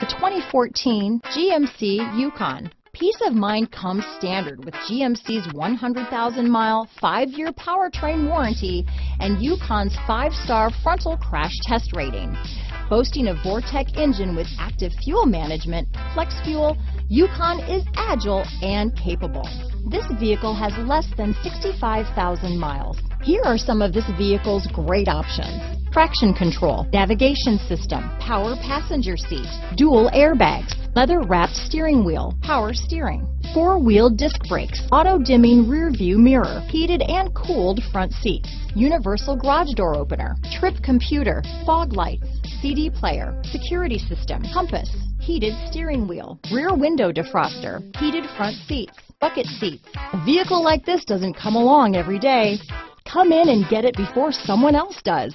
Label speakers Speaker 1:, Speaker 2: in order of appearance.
Speaker 1: The 2014 GMC Yukon. Peace of mind comes standard with GMC's 100,000-mile, five-year powertrain warranty and Yukon's five-star frontal crash test rating. Boasting a Vortec engine with active fuel management, flex fuel, Yukon is agile and capable. This vehicle has less than 65,000 miles. Here are some of this vehicle's great options. Traction control, navigation system, power passenger seat, dual airbags, leather wrapped steering wheel, power steering, four wheel disc brakes, auto dimming rear view mirror, heated and cooled front seats, universal garage door opener, trip computer, fog lights, CD player, security system, compass, heated steering wheel, rear window defroster, heated front seats, bucket seats. A vehicle like this doesn't come along every day. Come in and get it before someone else does.